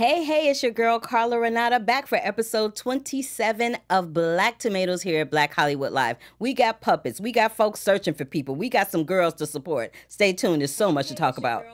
Hey, hey, it's your girl Carla Renata back for episode 27 of Black Tomatoes here at Black Hollywood Live. We got puppets, we got folks searching for people, we got some girls to support. Stay tuned, there's so much to talk about.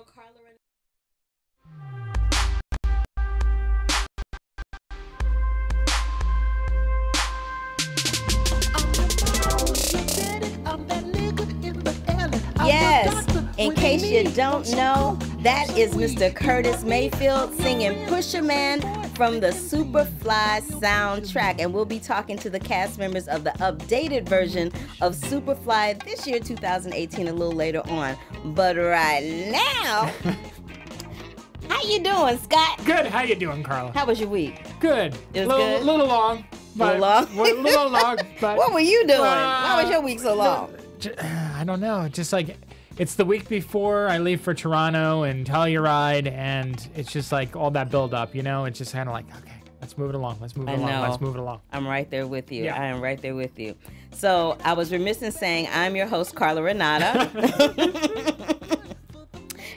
Yes, in case you don't know, that is Mr. Curtis Mayfield singing Pusher Man from the Superfly soundtrack. And we'll be talking to the cast members of the updated version of Superfly this year, 2018, a little later on. But right now, how you doing, Scott? Good. How you doing, Carla? How was your week? Good. It was little, good? little long. But, long? well, little long. But What were you doing? Why was Uh, your week so long? j- I don't know. Just like it's the week before I leave for Toronto and Telluride, and it's just like all that build up. You know, it's just kind of like okay, let's move it along. Let's move it I along. know. Let's move it along. I'm right there with you. Yeah. I am right there with you. So I was remiss in saying I'm your host, Carla Renata.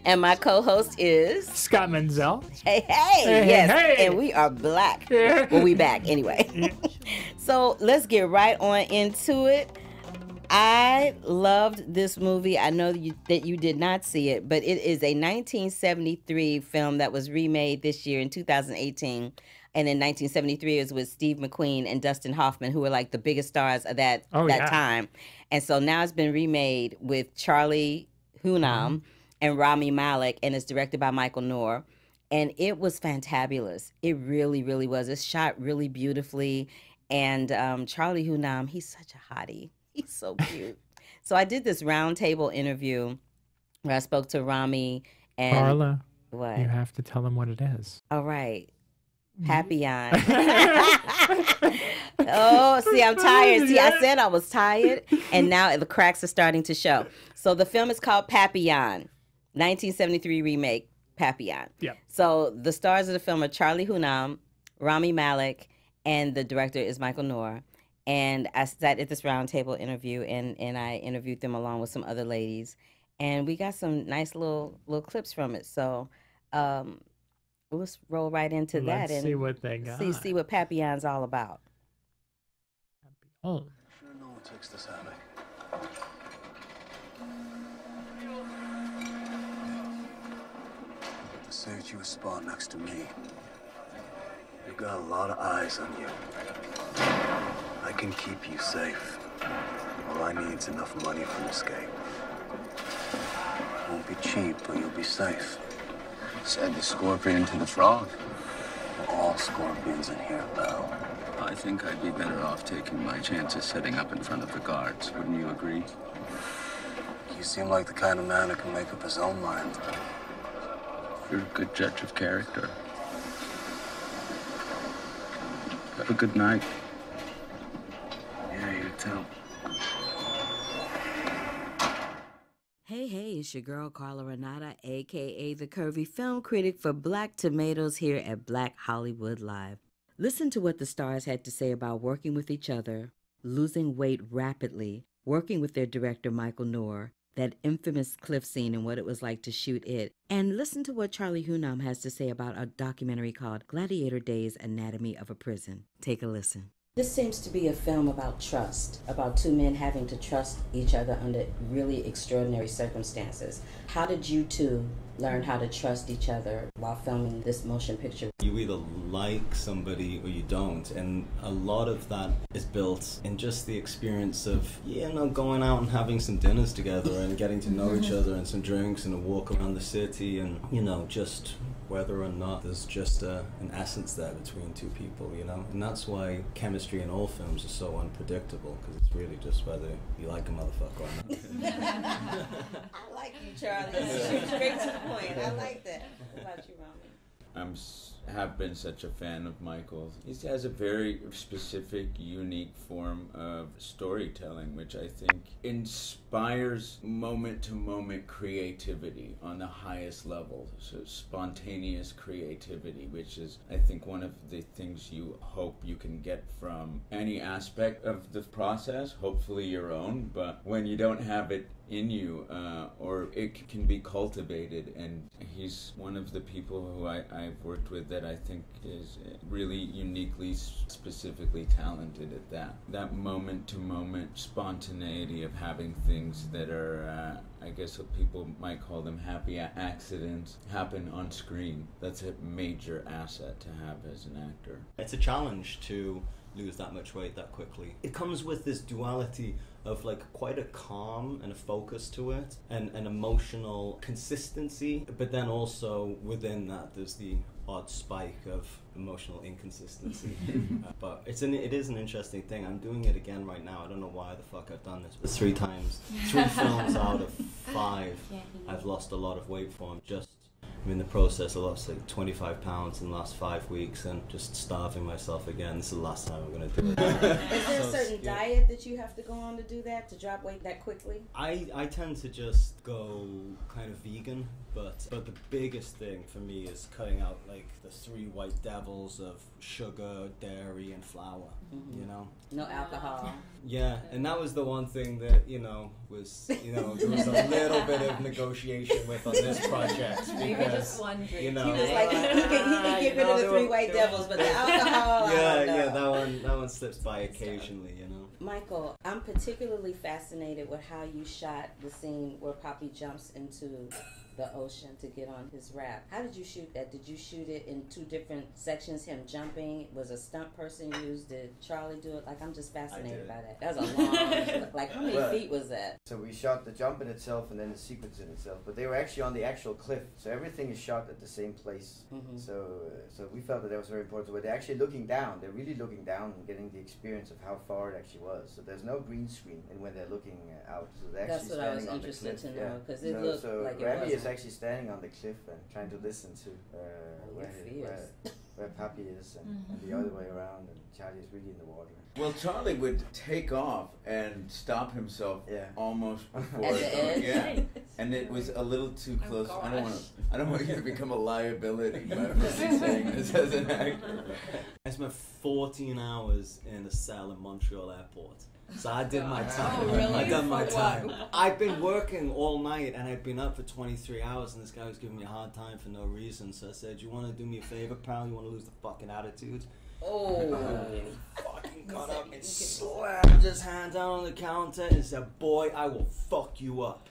and my co-host is Scott Menzel. Hey Hey, Hey, yes. hey. And we are black. Yeah. well, we back anyway. so let's get right on into it. I loved this movie. I know that you, that you did not see it, but it is a 1973 film that was remade this year in 2018. And in 1973, it was with Steve McQueen and Dustin Hoffman, who were like the biggest stars of that Oh, that yeah. time. And so now it's been remade with Charlie Hunnam Mm-hmm. and Rami Malek, and it's directed by Michael Noer. And it was fantabulous. It really, really was. It's shot really beautifully. And um, Charlie Hunnam, he's such a hottie. He's so cute. so I did this roundtable interview where I spoke to Rami and Carla, what? you have to tell them what it is. All right. Mm-hmm. Papillon. oh, see, I'm tired. See, I said I was tired, and now the cracks are starting to show. So the film is called Papillon, 1973 remake, Papillon. Yeah. So the stars of the film are Charlie Hunnam, Rami Malek, and the director is Michael Noer. And I sat at this roundtable interview, and and I interviewed them along with some other ladies, and we got some nice little little clips from it. So. Um, let's roll right into Let's that and see what they got. see see what Papillon's all about. Oh, I'm Sure no one takes this hammock. To save you a spot next to me. You've got a lot of eyes on you. I can keep you safe. All I need's enough money for an escape. It Won't be cheap, but you'll be safe. Said the scorpion to the frog. All scorpions in here, pal. I think I'd be better off taking my chances setting up in front of the guards. Wouldn't you agree? You seem like the kind of man who can make up his own mind. You're a good judge of character. Have a good night. Hey, hey, it's your girl Carla Renata, aka the Curvy Film Critic for Black Tomatoes here at Black Hollywood Live. Listen to what the stars had to say about working with each other, losing weight rapidly, working with their director Michael Noer, that infamous cliff scene and what it was like to shoot it, and listen to what Charlie Hunnam has to say about a documentary called Gladiator Days Anatomy of a Prison. Take a listen. This seems to be a film about trust, about two men having to trust each other under really extraordinary circumstances. How did you two learn how to trust each other while filming this motion picture? You either like somebody or you don't, and a lot of that is built in just the experience of, you know, going out and having some dinners together and getting to know each mm-hmm. other and some drinks and a walk around the city, and, you know, just whether or not there's just a, an essence there between two people, you know? And that's why chemistry in all films is so unpredictable, because it's really just whether you like a motherfucker or not. I like you, Charlie. Shoot straight to the point. I like that. What about you, Rami? I'm have been such a fan of Michael's. He has a very specific, unique form of storytelling, which I think inspires moment to moment creativity on the highest level. So spontaneous creativity, which is I think one of the things you hope you can get from any aspect of the process. Hopefully your own, but when you don't have it in you uh, or it can be cultivated and he's one of the people who I, I've worked with that that I think is really uniquely, specifically talented at that. That moment to moment spontaneity of having things that are, uh, I guess what people might call them happy accidents, happen on screen. That's a major asset to have as an actor. It's a challenge to lose that much weight that quickly. It comes with this duality of like quite a calm and a focus to it and an emotional consistency, but then also within that there's the odd spike of emotional inconsistency. uh, but it's an it is an interesting thing. I'm doing it again right now. I don't know why the fuck I've done this, but three times, three films out of five, I've lost a lot of weight from just I'm in the process. I lost like 25 pounds in the last five weeks and just starving myself again. This is the last time I'm going to do it. is there a certain yeah. diet that you have to go on to do that, to drop weight that quickly? I, I tend to just go kind of vegan, but but the biggest thing for me is cutting out like the three white devils of sugar, dairy, and flour. Mm-hmm. You know, no alcohol. Yeah, and that was the one thing that you know was you know there was a little bit of negotiation with on this project because you know he was like he, he, can, he can get rid of the three white devils, but the alcohol. Yeah, yeah, that one that one slips by occasionally, you know. Michael, I'm particularly fascinated with how you shot the scene where Papi jumps into the ocean to get on his rap. How did you shoot that? Did you shoot it in two different sections? Him jumping was a stunt person used. Did Charlie do it? Like I'm just fascinated by that. That was a long. like how many well, feet was that? So we shot the jump in itself and then the sequence in itself, but they were actually on the actual cliff. So everything is shot at the same place. Mm-hmm. So uh, so we felt that that was very important. But they're actually looking down. They're really looking down and getting the experience of how far it actually was. So there's no green screen and when they're looking out. So they're That's actually what I was standing interested to know because it so, looked so like it was actually standing on the cliff and trying to listen to uh, oh, where, where, where Papi is and, mm-hmm. and, the other way around, and Charlie is really in the water. Well, Charlie would take off and stop himself yeah. almost before going. Yeah, and it was a little too oh, close. Oh, I don't want to. I don't want you to become a liability by saying this as an actor. I spent 14 hours in a cell in Montreal airport so I did my time. Oh, really? I done my time. I've been working all night and I've been up for 23 hours and this guy was giving me a hard time for no reason. So I said, "You want to do me a favor, pal? You want to lose the fucking attitude?" Oh. he fucking got up and slammed his hand down on the counter and said, "Boy, I will fuck you up."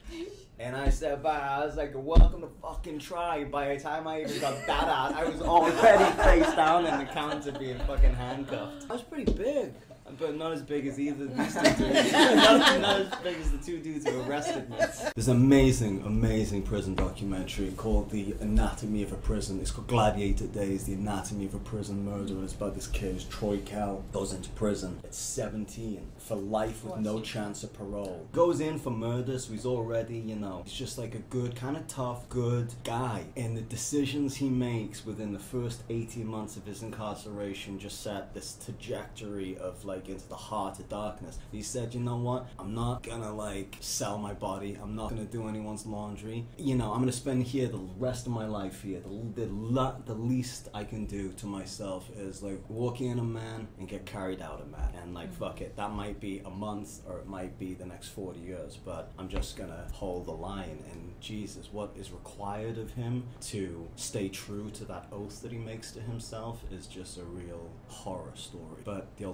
And I said, "Bye." I was like, "Welcome to fucking try." By the time I even got that out, I was already face down in the counter being fucking handcuffed. I was pretty big but not as big as either of these two dudes. not, not, as big as the two dudes who arrested me. There's an amazing, amazing prison documentary called The Anatomy of a Prison. It's called Gladiator Days, The Anatomy of a Prison Murder. And it's about this kid, Troy Kell, goes into prison at 17 for life with no chance of parole. Goes in for murder, so he's already, you know, he's just like a good, kind of tough, good guy. And the decisions he makes within the first 18 months of his incarceration just set this trajectory of like like into the heart of darkness. He said, you know what? I'm not gonna like sell my body. I'm not gonna do anyone's laundry. You know, I'm gonna spend here the rest of my life here. The the, the least I can do to myself is like walk in a man and get carried out a man. And like mm-hmm. fuck it, that might be a month or it might be the next 40 years, but I'm just gonna hold the line. And Jesus, what is required of him to stay true to that oath that he makes to himself is just a real horror story. But the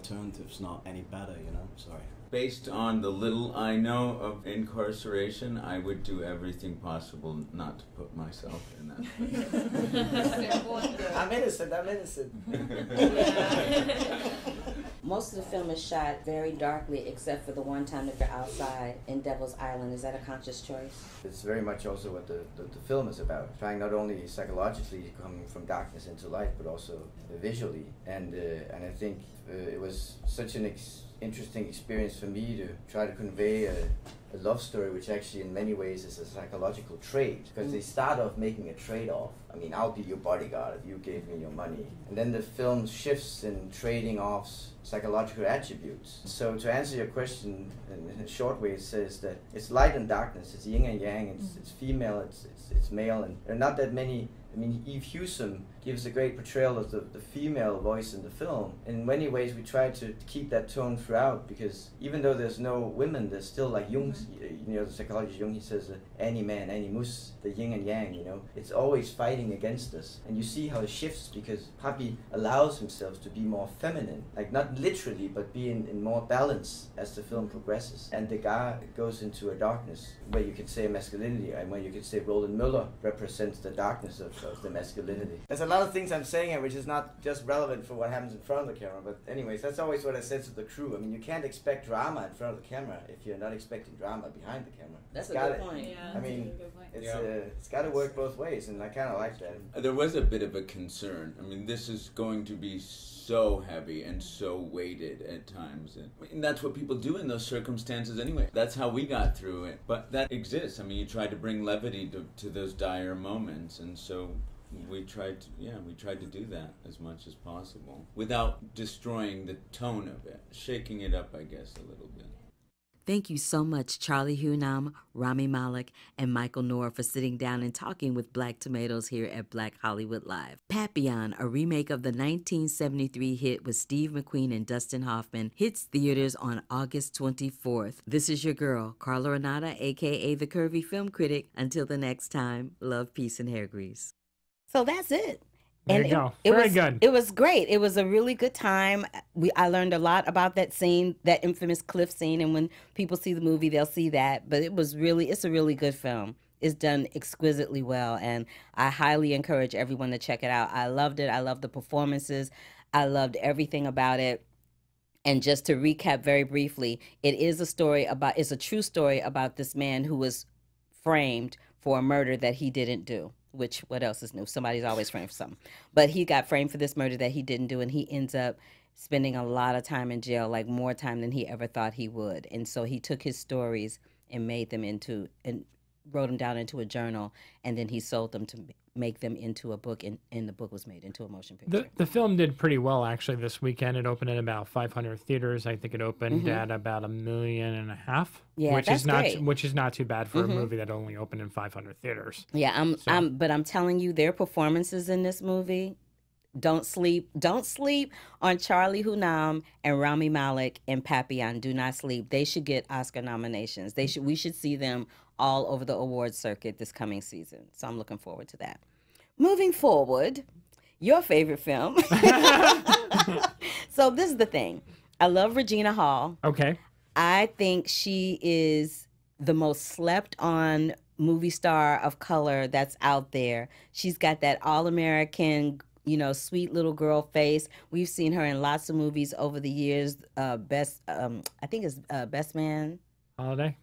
alternatives not any better, you know? Sorry. Based on the little I know of incarceration, I would do everything possible not to put myself in that. I'm innocent, I'm innocent. Most of the film is shot very darkly, except for the one time that they're outside in Devil's Island. Is that a conscious choice? It's very much also what the, the, the film is about. Trying not only psychologically coming from darkness into light, but also visually. And, uh, and I think uh, it was such an ex- interesting experience for me to try to convey a, a, love story, which actually in many ways is a psychological trade, because mm. they start off making a trade-off. I mean, I'll be your bodyguard if you gave me your money, and then the film shifts in trading off psychological attributes. So to answer your question in, a short way, it says that it's light and darkness, it's yin and yang, it's, mm. it's female, it's, it's, it's male, and there are not that many I mean, Eve Hewson gives a great portrayal of the, the female voice in the film. In many ways, we try to keep that tone throughout because even though there's no women, there's still like Jung, you know, the psychologist Jung, he says, uh, anima, any mus, the yin and yang, you know, it's always fighting against us. And you see how it shifts because Papi allows himself to be more feminine, like not literally, but be in, in more balance as the film progresses. And the guy goes into a darkness where you could say masculinity and where you could say Roland Møller represents the darkness of, of the masculinity. There's a lot of things I'm saying here which is not just relevant for what happens in front of the camera, but anyways, that's always what I said to the crew. I mean, you can't expect drama in front of the camera if you're not expecting drama behind the camera. That's It's a good gotta- point. Yeah, I mean, that's a good point. It's Yeah. uh, it's got to work both ways, and I kind of like that. There was a bit of a concern. I mean, this is going to be so heavy and so weighted at times. And, mean, that's what people do in those circumstances anyway. That's how we got through it. But that exists. I mean, you try to bring levity to, to those dire moments. And so we tried to, yeah, we tried to do that as much as possible without destroying the tone of it, shaking it up, I guess, a little bit. Thank you so much, Charlie Hunnam, Rami Malek, and Michael Noer for sitting down and talking with Black Tomatoes here at Black Hollywood Live. Papillon, a remake of the 1973 hit with Steve McQueen and Dustin Hoffman, hits theaters on August 24th. This is your girl, Carla Renata, aka the Curvy Film Critic. Until the next time, love, peace, and hair grease. So that's it. There you it- go. It, Very was, good. It was great. It was a really good time. We I learned a lot about that scene, that infamous cliff scene, and when people see the movie, they'll see that. But it was really, it's a really good film. It's done exquisitely well, and I highly encourage everyone to check it out. I loved it. I loved the performances. I loved everything about it. And just to recap very briefly, it is a story about, it's a true story about this man who was framed for a murder that he didn't do. Which what else is new? Somebody's always framed for something. But he got framed for this murder that he didn't do, and he ends up spending a lot of time in jail, like more time than he ever thought he would. And so he took his stories and made them into and wrote them down into a journal, and then he sold them to make them into a book, and, and the book was made into a motion picture. The, the film did pretty well actually this weekend. It opened at about 500 theaters. I think it opened at about a million and a half, Mm-hmm. Yeah, which is not great. Mm-hmm. which is not too bad for a movie that only opened in 500 theaters. Yeah, I'm, So- I'm, but I'm telling you, their performances in this movie. Don't sleep. Don't sleep on Charlie Hunnam and Rami Malek and Papillon. Do not sleep. They should get Oscar nominations. They should. We should see them all over the awards circuit this coming season. So I'm looking forward to that. Moving forward, your favorite film. so this is the thing. I love Regina Hall. Okay. I think she is the most slept on movie star of color that's out there. She's got that all American, you know, sweet little girl face. We've seen her in lots of movies over the years. Uh, best, um, I think it's uh, Best Man, Holiday.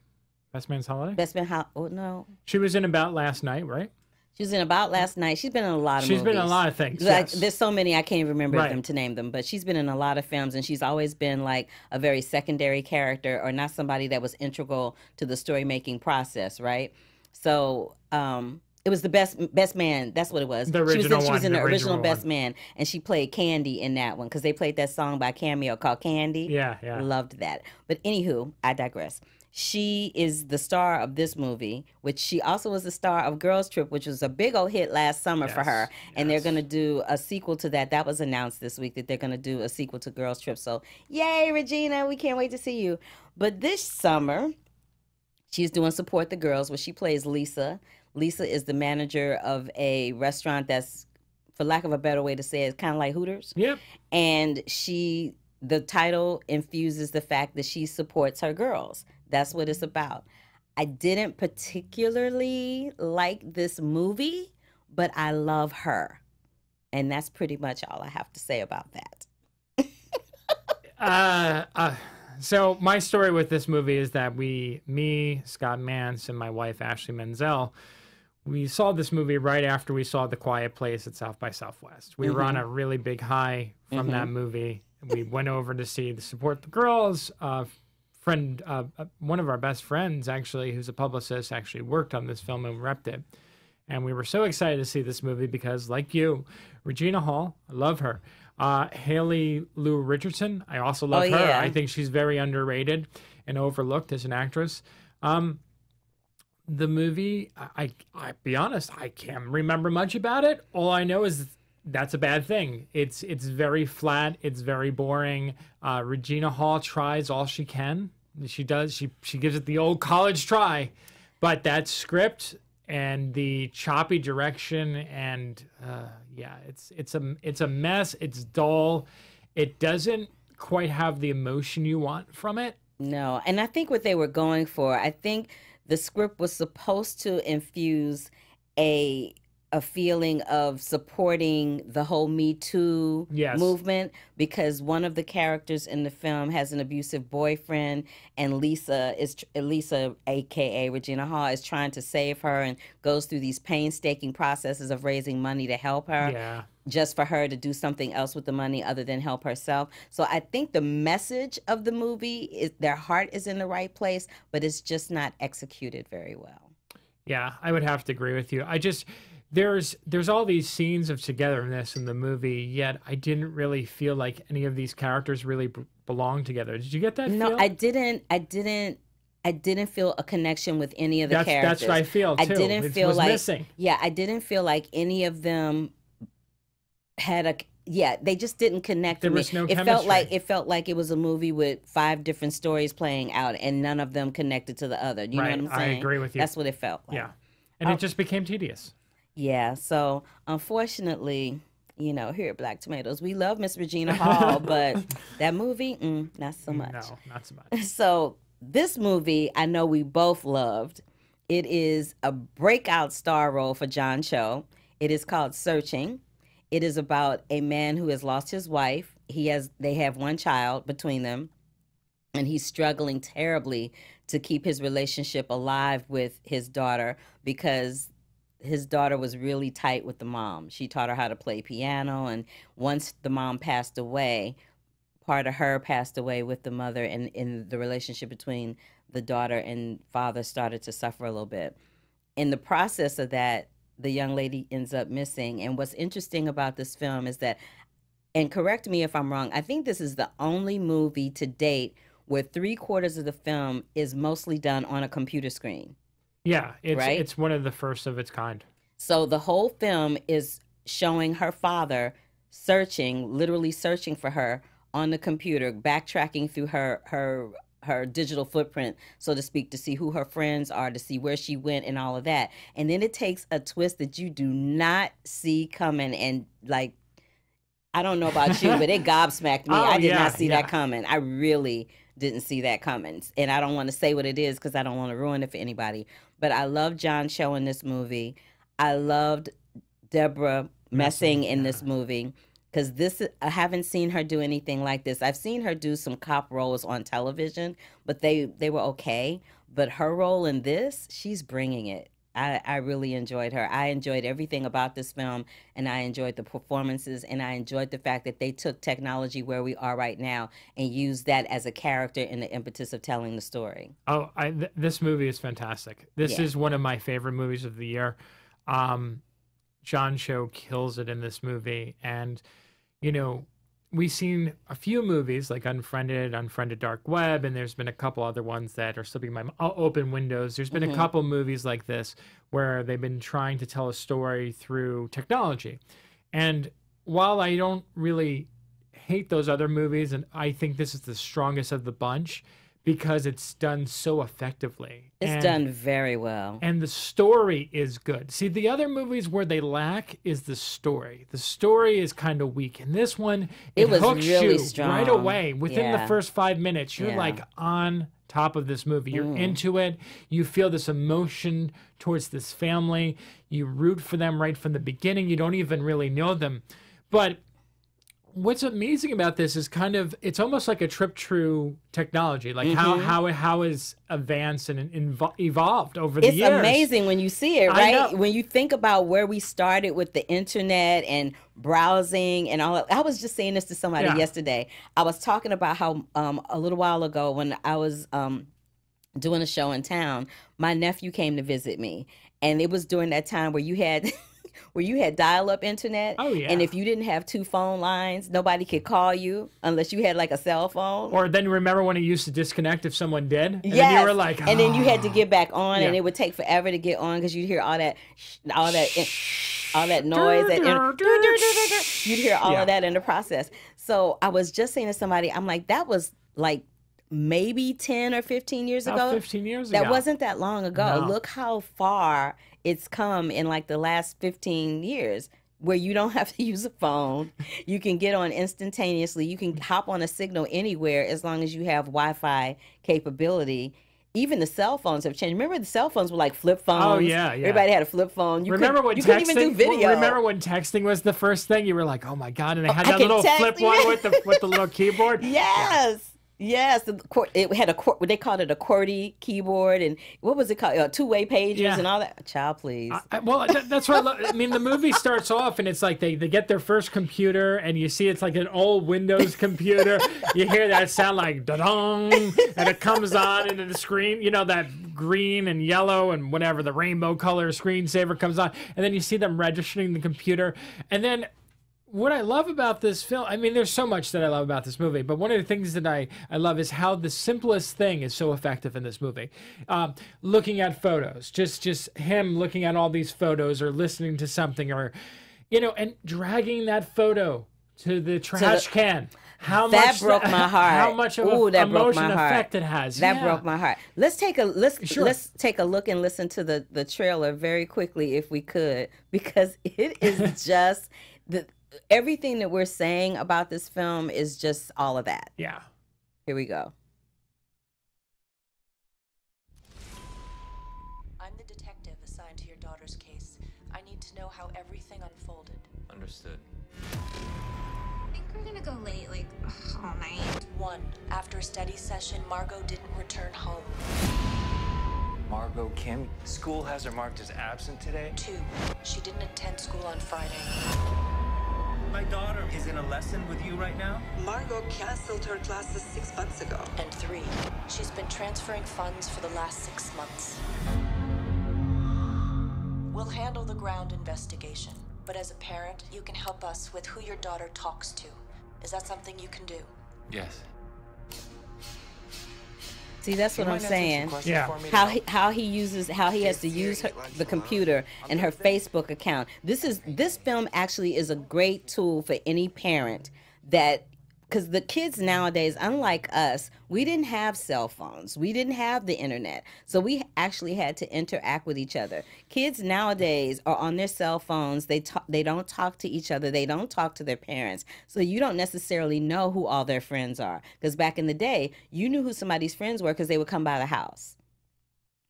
Best Man's Holiday. Best Man. How? Oh no, She was in About Last Night, right? she was in About Last Night. She's been in a lot of. She's been in a lot of things. Like yes. there's so many I can't even remember Right. them to name them, but she's been in a lot of films and she's always been like a very secondary character or not somebody that was integral to the story making process, right? So um it was the best best man. That's what it was. The she was in, original she was one, in the the original, original Best one. Man, and she played Candy in that one because they played that song by Cameo called Candy. Yeah, yeah. Loved that. But anywho, I digress. She is the star of this movie, which she also was the star of Girls Trip, which was a big old hit last summer for Yes, her. And they're going to do a sequel to that. That was announced this week that they're going to do a sequel to Girls Trip. So, yay, Regina, we can't wait to see you. But this summer, she's doing Support the Girls, where she plays Lisa. Lisa is the manager of a restaurant that's, for lack of a better way to say it, kind of like Hooters Yep. and she the title infuses the fact that she supports her girls. That's what it's about. I didn't particularly like this movie but i love her. And that's pretty much all i have to say about that. Uh, uh, so my story with this movie is that we, me, Scott Mance, and my wife Ashley Menzel, we saw this movie right after we saw The Quiet Place at South by Southwest. We were on a really big high from that movie. We went over to see the Support the Girls. Uh, friend, uh, uh, one of our best friends, actually, who's a publicist, actually worked on this film and repped it. And we were so excited to see this movie because, like you, Regina Hall, I love her. Uh, Haley Lu Richardson, I also love Oh, her. yeah. I think she's very underrated and overlooked as an actress. Um, the movie, I, I, I be honest, I can't remember much about it. All I know is that's a bad thing. It's it's very flat. It's very boring. Uh, Regina Hall tries all she can. She does. She she gives it the old college try, but that script and the choppy direction and uh, yeah, it's it's a it's a mess. It's dull. It doesn't quite have the emotion you want from it. No, and I think what they were going for, I think the script was supposed to infuse a a feeling of supporting the whole Me Too Yes. movement because one of the characters in the film has an abusive boyfriend, and Lisa is Lisa, aka Regina Hall, is trying to save her and goes through these painstaking processes of raising money to help her Yeah. just for her to do something else with the money other than help herself. So I think the message of the movie is their heart is in the right place, but it's just not executed very well. Yeah, I would have to agree with you. I just there's there's all these scenes of togetherness in the movie, yet I didn't really feel like any of these characters really b- belong together. Did you get that? No, feel? I didn't. I didn't. I didn't feel a connection with any of the That's characters. that's what I feel too. I didn't It feel was like missing. yeah, I didn't feel like any of them had a yeah, they just didn't connect There with was me. no it felt like it felt like it was a movie with five different stories playing out and none of them connected to the other. You Right, know what I'm saying? I agree with you. That's what it felt like. Yeah, and Oh. it just became tedious. Yeah, so unfortunately, you know, here at Black Tomatoes, we love Miss Regina Hall, but that movie, mm, not so much. No, not so much. So this movie, I know we both loved. It is a breakout star role for John Cho. It is called Searching. It is about a man who has lost his wife. He has they have one child between them, and he's struggling terribly to keep his relationship alive with his daughter because his daughter was really tight with the mom. She taught her how to play piano, and once the mom passed away, part of her passed away with the mother, and in the relationship between the daughter and father started to suffer a little bit. In the process of that, the young lady ends up missing. And what's interesting about this film is that, and correct me if I'm wrong, I think this is the only movie to date where three quarters of the film is mostly done on a computer screen. Yeah, it's Right? it's one of the first of its kind. So the whole film is showing her father searching, literally searching for her on the computer, backtracking through her her her digital footprint, so to speak, to see who her friends are, to see where she went and all of that. And then it takes a twist that you do not see coming and like I don't know about you, but it gobsmacked me. Oh, I did yeah, not see yeah. that coming. I really didn't see that coming. And I don't want to say what it is because I don't want to ruin it for anybody. But I love John Cho in this movie. I loved Debra Messing in this movie because this I haven't seen her do anything like this. I've seen her do some cop roles on television, but they they were okay. But her role in this, she's bringing it. I, I really enjoyed her. I enjoyed everything about this film, and I enjoyed the performances, and I enjoyed the fact that they took technology where we are right now and used that as a character in the impetus of telling the story. Oh, I, th- this movie is fantastic. This Yeah. is one of my favorite movies of the year. Um, John Cho kills it in this movie, and you know we've seen a few movies like Unfriended, Unfriended Dark Web, and there's been a couple other ones that are slipping my Open Windows. There's been a Mhm. couple movies like this where they've been trying to tell a story through technology, and while I don't really hate those other movies, and I think this is the strongest of the bunch because it's done so effectively. It's And- done very well. and the story is good. See, the other movies where they lack is the story. The story is kind of weak. And this one, it, It was hooks really you right away. Within the first five minutes, you're Yeah. like on top of this movie. You're Mm. into it. You feel this emotion towards this family. You root for them right from the beginning. You don't even really know them. But what's amazing about this is kind of it's almost like a trip through technology like how Mhm. how it how is advanced and invo- evolved over the years. it's amazing when you see it, right? When you think about where we started with the internet and browsing and all. I was just saying this to somebody Yeah. yesterday. I was talking about how um, a little while ago when I was um, doing a show in town, my nephew came to visit me, and it was during that time where you had. where you had dial-up internet. Oh, yeah. And if you didn't have two phone lines, nobody could call you unless you had like a cell phone. Or then remember when it used to disconnect if someone did? And Yes. then you were like, and then you had to "Ah." get back on, and it would take forever to get on because you'd hear all that, all that, all that noise. That you'd hear all Yeah. of that in the process. So I was just saying to somebody, I'm like, that was like maybe 10 or 15 years About ago. 15 years ago. That ago. wasn't that long ago. No. Look how far it's come in like the last 15 years where you don't have to use a phone. You can get on instantaneously. You can hop on a signal anywhere as long as you have Wi Fi capability. Even the cell phones have changed. Remember, the cell phones were like flip oh, phones. Oh, yeah, yeah. Everybody had a flip phone. You remember couldn't, when you texting? couldn't even do video. Remember when texting was the first thing? You were like, "Oh my god!" And they had I that little text, flip yeah. one with the with the little keyboard. Yes. Yes, it had a they called it a QWERTY keyboard, and what was it called? Uh, two-way pages Yeah. and all that. Child, please. I, well, that, that's what I. I mean. The movie starts off and it's like they, they get their first computer and you see it's like an old Windows computer. you hear that sound like da dong, and it comes on into the screen. You know that green and yellow and whatever the rainbow color screensaver comes on, and then you see them registering the computer, and then what I love about this film, I mean, there's so much that I love about this movie, but one of the things that I, I love is how the simplest thing is so effective in this movie. Um, looking at photos, just just him looking at all these photos or listening to something or, you know, and dragging that photo to the trash can. How that much broke my heart. How much of Ooh, that broke emotion my heart. effect it has. That Yeah. broke my heart. Let's take a let's Sure. let's take a look and listen to the the trailer very quickly if we could because it is just the everything that we're saying about this film is just all of that. Yeah. Here we go. I'm the detective assigned to your daughter's case. I need to know how everything unfolded. Understood. I think we're gonna go late, like all night. One, after a study session, Margot didn't return home. Margot Kim, school has her marked as absent today. Two, she didn't attend school on Friday. My daughter is in a lesson with you right now? Margot canceled her classes six months ago. And three, she's been transferring funds for the last six months. We'll handle the ground investigation, but as a parent, you can help us with who your daughter talks to. Is that something you can do? Yes. See, that's what I'm mind answering some saying. Yeah. for me to How he, how he uses how he has to use her, the computer and her Facebook account. This is this film actually is a great tool for any parent that because the kids nowadays, unlike us, we didn't have cell phones, we didn't have the internet, so we actually had to interact with each other. Kids nowadays are on their cell phones. They talk, they don't talk to each other. They don't talk to their parents. So you don't necessarily know who all their friends are. Because back in the day, you knew who somebody's friends were because they would come by the house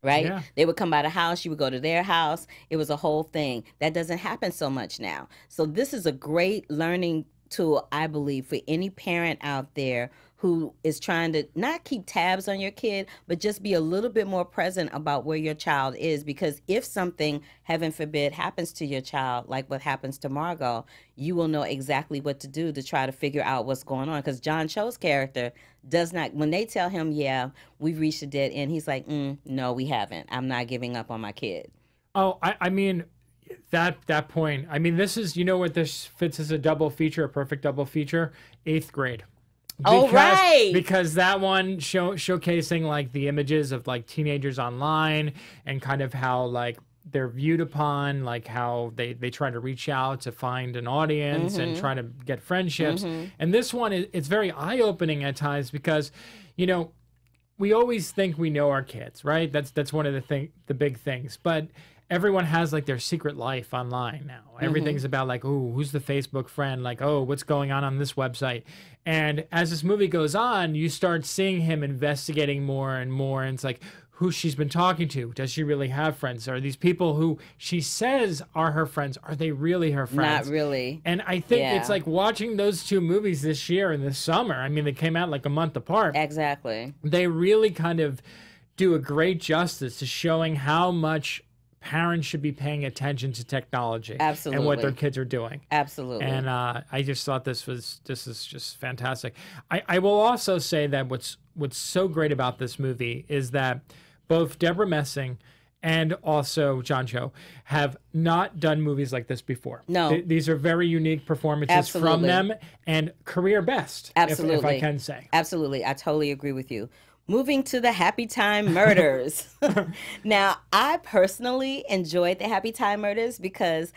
right? Yeah. They would come by the house, you would go to their house. It was a whole thing. That doesn't happen so much now. So this is a great learning tool, I believe, for any parent out there who is trying to not keep tabs on your kid, but just be a little bit more present about where your child is. Because if something, heaven forbid, happens to your child, like what happens to Margot, you will know exactly what to do to try to figure out what's going on. Because John Cho's character does not, when they tell him, yeah, we've reached a dead end, he's like, mm, no, we haven't. I'm not giving up on my kid. Oh, I, I mean, that that point. I mean, this is you know what this fits as a double feature, a perfect double feature. Eighth grade. Oh, right. Because that one show showcasing like the images of like teenagers online and kind of how like they're viewed upon, like how they they try to reach out to find an audience and Mhm. try to get friendships. Mhm. And this one is it's very eye opening at times because, you know, we always think we know our kids, right? That's that's one of the thing the big things. But everyone has like their secret life online now. Mm-hmm. Everything's about like, oh, who's the Facebook friend? Like, oh, what's going on on this website? And as this movie goes on, you start seeing him investigating more and more. And it's like, who she's been talking to? Does she really have friends? Are these people who she says are her friends? Are they really her friends? Not really. And I think Yeah. it's like watching those two movies this year in the summer. I mean, they came out like a month apart. Exactly. They really kind of do a great justice to showing how much parents should be paying attention to technology absolutely and what their kids are doing. Absolutely. And uh, I just thought this was this is just fantastic. I, I will also say that what's what's so great about this movie is that both Debra Messing and also John Cho have not done movies like this before. No. Th- these are very unique performances from them and career best, if- Absolutely. if, I can say. Absolutely. I totally agree with you. Moving to the Happytime Murders. now, I personally enjoyed the Happytime Murders because,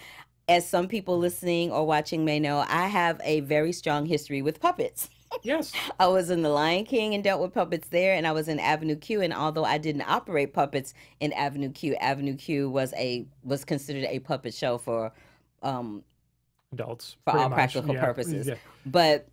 as some people listening or watching may know, I have a very strong history with puppets. Yes. I was in The Lion King and dealt with puppets there, and I was in Avenue Q. And although I didn't operate puppets in Avenue Q, Avenue Q was a was considered a puppet show for um, Adults. for all much. practical Yeah. purposes. Yeah. But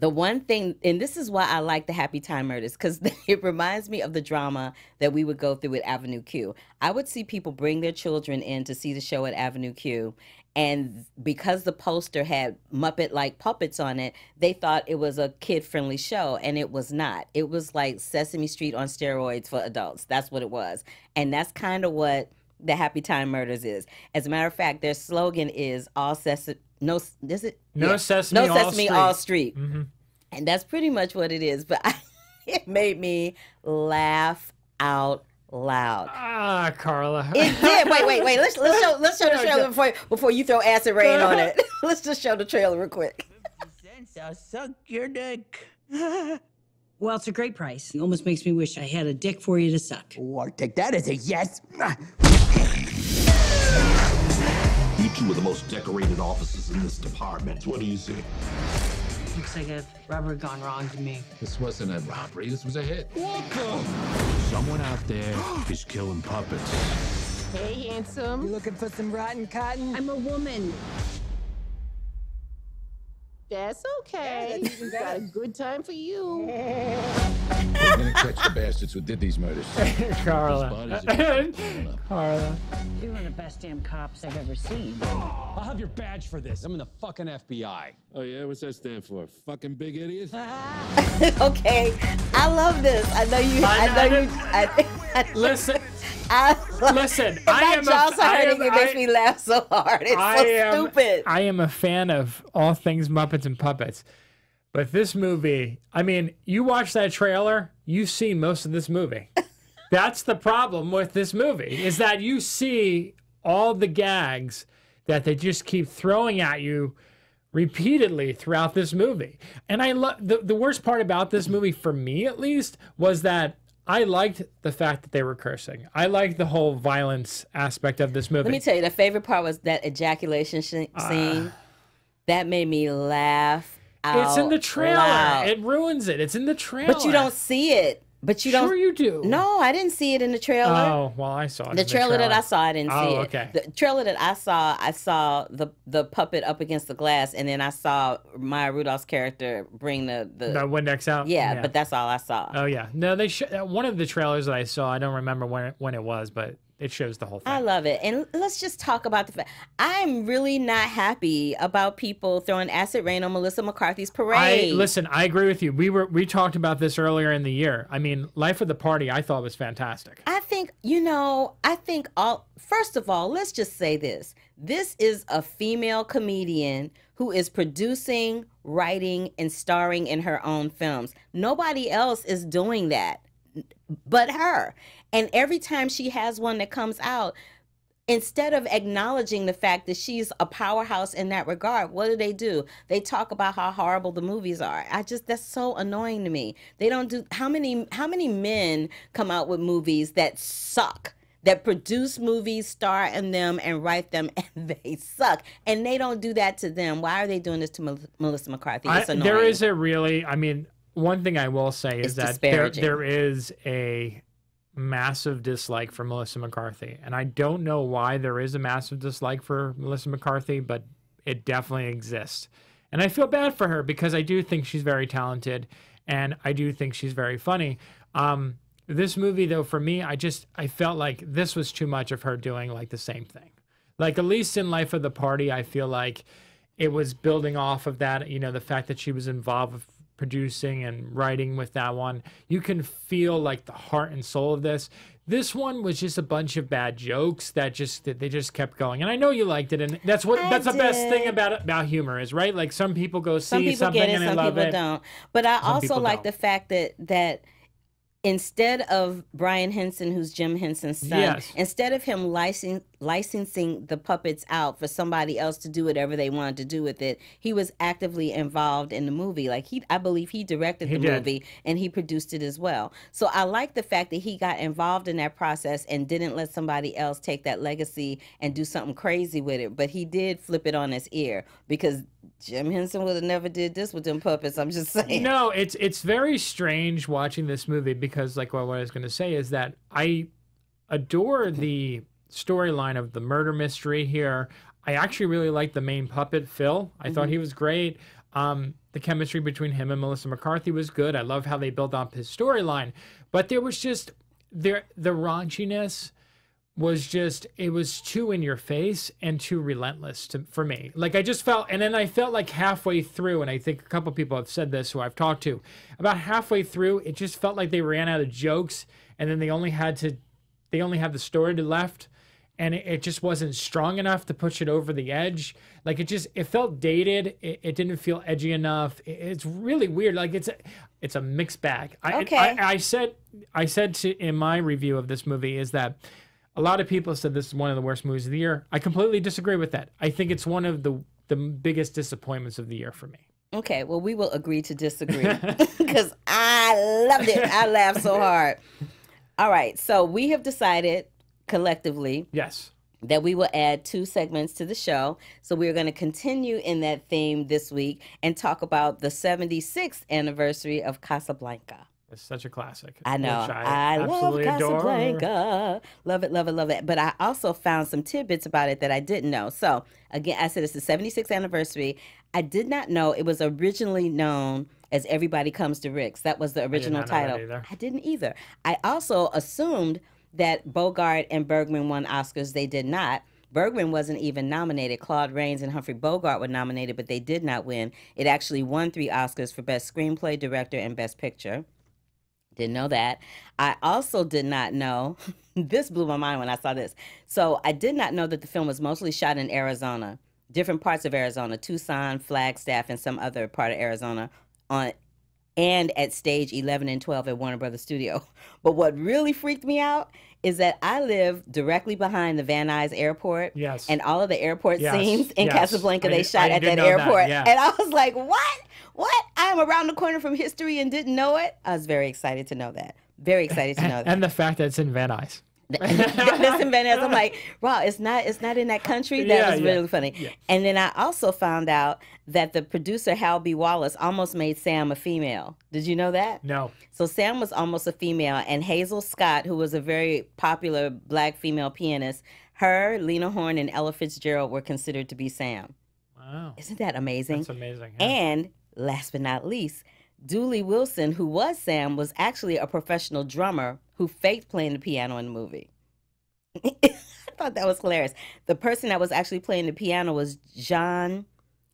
the one thing, and this is why I like the Happytime Murders, because it reminds me of the drama that we would go through at Avenue Q. I would see people bring their children in to see the show at Avenue Q. And because the poster had Muppet like puppets on it, they thought it was a kid friendly show, and it was not. It was like Sesame Street on steroids for adults. That's what it was. And that's kind of what the Happytime Murders is. As a matter of fact, their slogan is all sesame. No, is it? No Sesame, no all sesame, street. all street, Mhm. and that's pretty much what it is. But I, it made me laugh out loud. Ah, Carla. It did. Wait, wait, wait. Let's let's show let's show the trailer before before you throw acid rain on it. let's just show the trailer real quick. I'll suck your dick. Well, it's a great price. It almost makes me wish I had a dick for you to suck. Oh, I'll take that as a yes. You two are the most decorated officers in this department. What do you see? Looks like a robbery gone wrong to me. This wasn't a robbery, this was a hit. What the? Someone out there is killing puppets. Hey, handsome. You looking for some rotten cotton? I'm a woman. That's okay. we got a good time for you. We're gonna catch the bastards who did these murders. Carla. Those bodies are blown up. Carla. You're one of the best damn cops I've ever seen. I'll have your badge for this. I'm in the fucking FBI. Oh yeah, what's that stand for? Fucking big idiot? okay, I love this. I know you. I, I- know I- you. I, Listen. I Listen, If I my am a- jaws are I hurting, am- it makes I- me laugh so hard. It's I so am, stupid. I am a fan of all things Muppets and puppets. But this movie, I mean, you watch that trailer, you see most of this movie. That's the problem with this movie, is that you see all the gags that they just keep throwing at you repeatedly throughout this movie. And I love the, the worst part about this movie, for me at least, was that I liked the fact that they were cursing. I liked the whole violence aspect of this movie. Let me tell you, the favorite part was that ejaculation sh- Ah. scene. That made me laugh. It's in the trailer. loud. It ruins it. It's in the trailer. but you don't see it. But you don't. Sure you do. No, I didn't see it in the trailer. Oh well, I saw it. the in trailer that I saw, I didn't see Oh, it. okay. The trailer that I saw, I saw the the puppet up against the glass, and then I saw Maya Rudolph's character bring the the. The Windex out. yeah, but that's all I saw. Oh yeah. No, they sh- uh, one of the trailers that I saw. I don't remember when it, when it was, but it shows the whole thing. I love it. And let's just talk about the fact I'm really not happy about people throwing acid rain on Melissa McCarthy's I parade. listen. I agree with you. We were we talked about this earlier in the year. I mean, Life of the Party. I thought was fantastic. I think, you know, I think all first of all, let's just say this. This is a female comedian who is producing, writing, and starring in her own films. Nobody else is doing that but her. And every time she has one that comes out, instead of acknowledging the fact that she's a powerhouse in that regard, what do they do? They talk about how horrible the movies are. I just that's so annoying to me. They don't do how many how many men come out with movies that suck. That produce movies, star in them, and write them, and they suck. And they don't do that to them. Why are they doing this to Melissa McCarthy? I, there is a really. I mean, one thing I will say is that there there is a massive dislike for Melissa McCarthy, and I don't know why there is a massive dislike for Melissa McCarthy, but it definitely exists. And I feel bad for her because I do think she's very talented, and I do think she's very funny. Um, this movie, though, for me, I just I felt like this was too much of her doing like the same thing. Like at least in Life of the Party, I feel like it was building off of that. You know, the fact that she was involved with producing and writing with that one. You can feel like the heart and soul of this. This one was just a bunch of bad jokes that just that they just kept going. And I know you liked it, and that's what I that's the best thing about about humor is right. Like some people go see some people something it, and they some love people it. don't. But I Some also like don't. the fact that that instead of Brian Henson, who's Jim Henson's son, Yes. instead of him licen- licensing the puppets out for somebody else to do whatever they wanted to do with it, he was actively involved in the movie. Like he, I believe he directed He the did. movie and he produced it as well. So I like the fact that he got involved in that process and didn't let somebody else take that legacy and do something crazy with it. But he did flip it on his ear because Jim Henson would have never did this with them puppets. I'm just saying. No, it's it's very strange watching this movie because, like, what I was going to say is that I adore the storyline of the murder mystery here. I actually really like the main puppet, Phil. I thought Mhm. he was great. Um, the chemistry between him and Melissa McCarthy was good. I love how they built up his storyline, but there was just there the raunchiness was just it was too in your face and too relentless to, for me. Like i just felt and then i felt like halfway through and i think a couple people have said this who i've talked to about halfway through it just felt like they ran out of jokes and then they only had to they only had the story to left and it, it just wasn't strong enough to push it over the edge. Like it just it felt dated it, it didn't feel edgy enough. It, it's really weird. Like it's a, it's a mixed bag. I, Okay. I, I said i said to in my review of this movie is that a lot of people said this is one of the worst movies of the year. I completely disagree with that. I think it's one of the the biggest disappointments of the year for me. Okay, well, we will agree to disagree because I loved it. I laughed so hard. All right, so we have decided collectively Yes. that we will add two segments to the show. So we're going to continue in that theme this week and talk about the 76th anniversary of Casablanca. It's such a classic. I know. which I, love absolutely adore. Casablanca. Love it, love it, love it. But I also found some tidbits about it that I didn't know. So, again, I said it's the 76th anniversary. I did not know it was originally known as Everybody Comes to Rick's. That was the original that title. I didn't either. I also assumed that Bogart and Bergman won Oscars. They did not. Bergman wasn't even nominated. Claude Rains and Humphrey Bogart were nominated, but they did not win. It actually won three Oscars for Best Screenplay, Director, and Best Picture. Didn't know that. I also did not know. this blew my mind when I saw this. So I did not know that the film was mostly shot in Arizona, different parts of Arizona, Tucson, Flagstaff, and some other part of Arizona, on and at stage 11 and 12 at Warner Brothers Studio. But what really freaked me out is that I live directly behind the Van Nuys Airport. Yes. And all of the airport Yes, scenes in yes. Casablanca I they shot I at that know that, airport. yeah. And I was like, what? What? I am around the corner from history and didn't know it. I was very excited to know that. Very excited to know that. And the fact that it's in Van Nuys. In Van. I'm like, wow, it's not it's not in that country. That Yeah, was yeah, really funny. And then I also found out that the producer Hal B. Wallis almost made Sam a female. Did you know that? No. So Sam was almost a female, and Hazel Scott, who was a very popular black female pianist, her, Lena Horne, and Ella Fitzgerald were considered to be Sam. Wow. Isn't that amazing? That's amazing. yeah. And last but not least, Dooley Wilson, who was Sam, was actually a professional drummer who faked playing the piano in the movie. I thought that was hilarious. The person that was actually playing the piano was John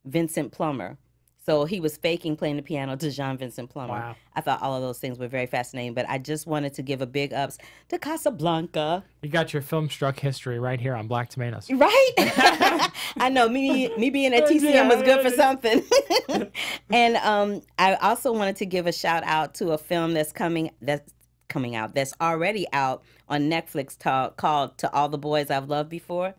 Vincent Plummer. So he was faking playing the piano to Jean Vincent Plummer. Wow. I thought all of those things were very fascinating, but I just wanted to give a big ups to Casablanca. You got your film struck history right here on Black Tomatoes. Right? I know me me being at TCM was good for something. and um, I also wanted to give a shout out to a film that's coming that's coming out that's already out on Netflix called To All the Boys I've Loved Before.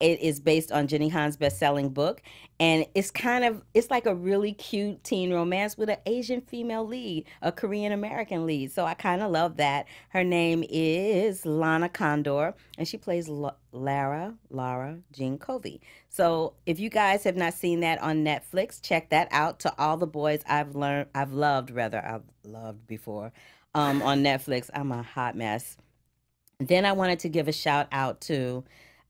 It is based on Jenny Han's best-selling book, and it's kind of it's like a really cute teen romance with an Asian female lead, a Korean American lead. So I kind of love that. Her name is Lana Condor, and she plays L- Lara Lara Jean Covey. So if you guys have not seen that on Netflix, check that out. To all the boys I've learned, I've loved rather, I've loved before um, on Netflix. I'm a hot mess. Then I wanted to give a shout out to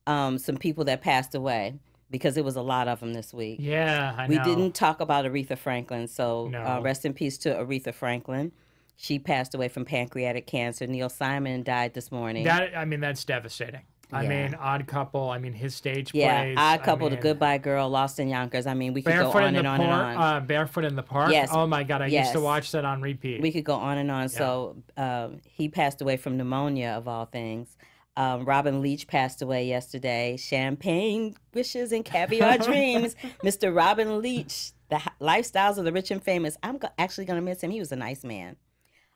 um, some people that passed away because it was a lot of them this week. Yeah, I we know. didn't talk about Aretha Franklin, so uh, rest in peace to Aretha Franklin. She passed away from pancreatic cancer. Neil Simon died this morning. That I mean, that's devastating. I Yeah. mean, Odd Couple. I mean, his stage yeah, plays. I I coupled mean, a Goodbye Girl, Lost in Yonkers. I mean, we could go on and the on and on. Uh, Barefoot in the park. Yes. Oh my god, I used to watch that on repeat. We could go on and on. So uh, he passed away from pneumonia, of all things. Um, Robin Leach passed away yesterday. Champagne wishes and caviar dreams. Mr. Robin Leach, the lifestyles of the rich and famous. I'm go- actually going to miss him. He was a nice man.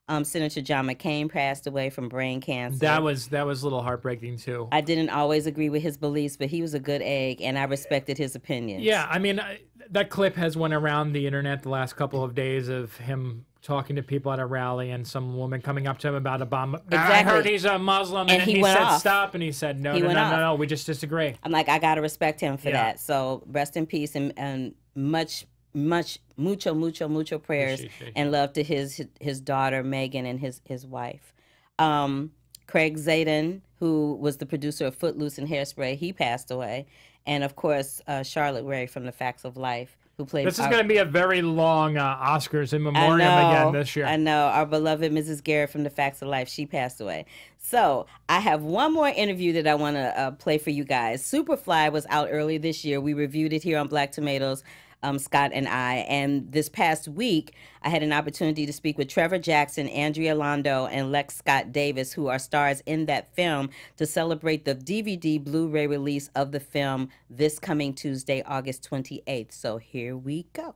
Um, Senator John McCain passed away from brain cancer. That was that was a little heartbreaking too. I didn't always agree with his beliefs, but he was a good egg, and I respected his opinions. Yeah, I mean I, that clip has went around the internet the last couple of days of him talking to people at a rally and some woman coming up to him about Obama. I heard he's a Muslim, and, And he he, said off. stop, and he said no, He no, went no, no, no, we just disagree. I'm like, I gotta respect him for Yeah. that. So rest in peace and, and much, much, mucho, mucho, mucho prayers Appreciate it. and love to his his daughter Megan and his his wife. Um, Craig Zadan, who was the producer of Footloose and Hairspray, he passed away, and of course uh, Charlotte Rae from The Facts of Life, who played. This is going to be a very long uh, Oscars in memoriam know, again this year. I know. Our beloved Mrs. Garrett from The Facts of Life, she passed away. So I have one more interview that I want to uh, play for you guys. Superfly was out early this year. We reviewed it here on Black Tomatoes, um, Scott and I. And this past week, I had an opportunity to speak with Trevor Jackson, Andrea Londo, and Lex Scott Davis, who are stars in that film, to celebrate the DVD Blu ray release of the film this coming Tuesday, August 28th. So here we go.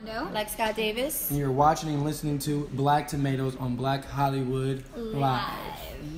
Andrea Londo, Lex Scott Davis. And you're watching and listening to Black Tomatoes on Black Hollywood Live.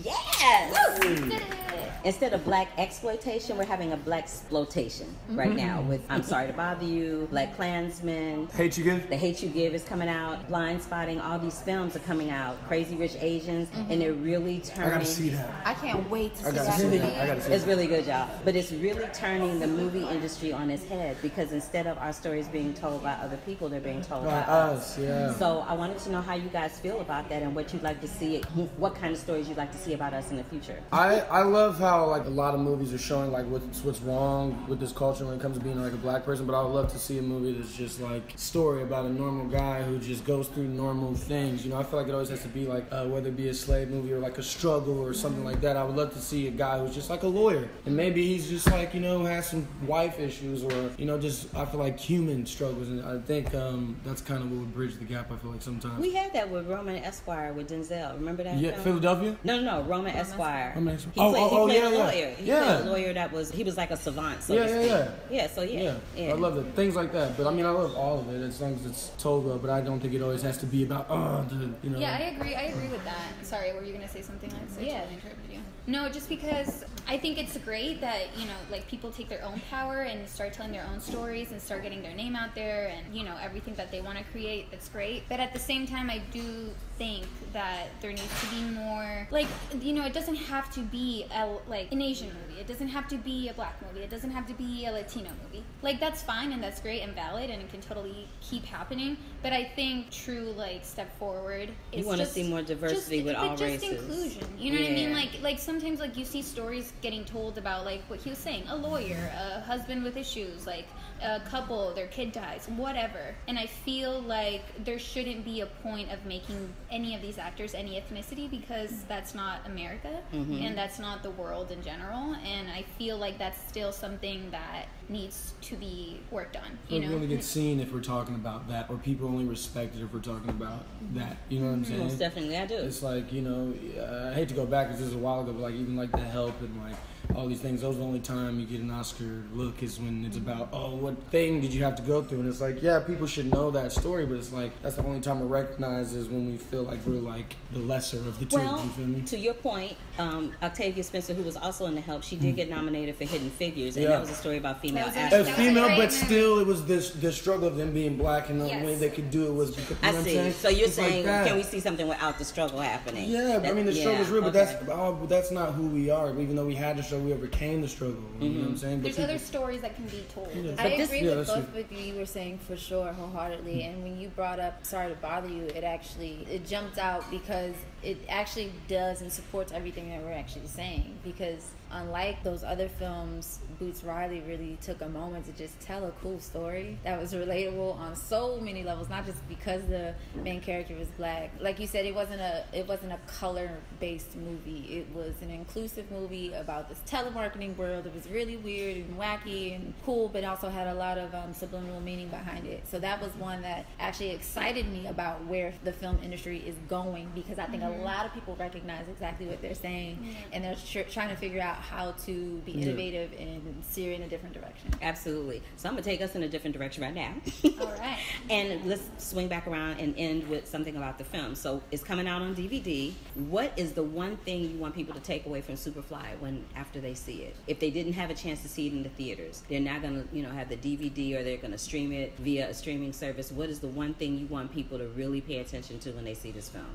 Yes! Instead of black exploitation, we're having a black exploitation right Mhm. now with I'm Sorry to Bother You, BlacKkKlansman. Hate You Give? The Hate You Give is coming out. Blindspotting, all these films are coming out. Crazy Rich Asians, and they're really turning. I gotta see that. I can't wait to I see gotta that see movie. that. I gotta see It's that. really good, y'all. But it's really turning the movie industry on its head because instead of our stories being told by other people, they're being told by By us. us, yeah. So I wanted to know how you guys feel about that and what you'd like to see, what kind of stories you'd like to see about us in the future. I, I love how like a lot of movies are showing like what's what's wrong with this culture when it comes to being like a black person, but I would love to see a movie that's just like story about a normal guy who just goes through normal things. You know, I feel like it always has to be like uh, whether it be a slave movie or like a struggle or something like that. I would love to see a guy who's just like a lawyer and maybe he's just like you know has some wife issues or you know just I feel like human struggles and I think um, that's kind of what would bridge the gap. I feel like sometimes. We had that with Roman Esquire with Denzel. Remember that? Yeah, film? Philadelphia? No, no, no. Roman Esquire. Roman Esquire. He Oh, played, oh, he oh, played yeah, a yeah. lawyer. He Yeah. played a lawyer that was he was like a savant, so yeah, to yeah, speak. yeah. Yeah, so yeah. I love it. Things like that. But I mean, I love all of it as long as it's told well. But I don't think it always has to be about, oh, the, you know. Yeah, I agree. I agree with that. Sorry, were you gonna say something like that? Yeah, I interrupted you. No, just because I think it's great that you know, like people take their own power and start telling their own stories and start getting their name out there and you know everything that they want to create. That's great. But at the same time, I do think that there needs to be more like you know it doesn't have to be a like an asian movie it doesn't have to be a black movie it doesn't have to be a latino movie like that's fine and that's great and valid and it can totally keep happening but i think true like step forward You wanna see more diversity just, with but all just races. inclusion you know what i mean Yeah. like like sometimes like you see stories getting told about like what he was saying a lawyer a husband with issues like a couple their kid dies whatever and i feel like there shouldn't be a point of making any of these actors any ethnicity because that's not america Mhm. and that's not the world in general and i feel like that's still something that needs to be worked on you But know we only get seen if we're talking about that, or people only respect it if we're talking about that. You know what I'm saying? Most definitely, I do. It's like you know, uh, I hate to go back because this is a while ago, but like even like the help and like all these things. Those are the only time you get an Oscar look is when it's about oh what thing did you have to go through, and it's like yeah, people should know that story, but it's like that's the only time we recognize is when we feel like we're like the lesser of the two. Well, you feel me? to your point, um, Octavia Spencer, who was also in the help, she did get nominated for Hidden Figures, and. Yeah. that was a story about female was a- actors. As female, but still, it was this the struggle of them being black, and the Yes. way they could do it was because you know I what I'm see. saying? So you're It's like saying, that. can we see something without the struggle happening? Yeah, but I mean the That- struggle's yeah, real, but okay. that's oh, that's not who we are. Even though we had the struggle, we overcame the struggle. You know what I'm mm-hmm. saying? But there's people- other stories that can be told Yeah. I this- agree yeah, with that's both of you. You were saying for sure, wholeheartedly. Mm-hmm. And when you brought up "Sorry to Bother You," it actually it jumped out because it actually does and supports everything that we're actually saying. Because unlike those other films, Boots Riley really took a moment to just tell a cool story that was relatable on so many levels. Not just because the main character was black. Like you said, it wasn't a it wasn't a color based movie. It was an inclusive movie about this telemarketing world. It was really weird and wacky and cool, but also had a lot of um, subliminal meaning behind it. So that was one that actually excited me about where the film industry is going because I think Mhm. a lot of people recognize exactly what they're saying and they're tr- trying to figure out how to be innovative and steer in a different direction. Absolutely. So I'm gonna take us in a different direction right now. All right. and let's swing back around and end with something about the film. So it's coming out on DVD. What is the one thing you want people to take away from Superfly when after they see it? If they didn't have a chance to see it in the theaters, they're now gonna, you know, have the DVD or they're gonna stream it via a streaming service. What is the one thing you want people to really pay attention to when they see this film?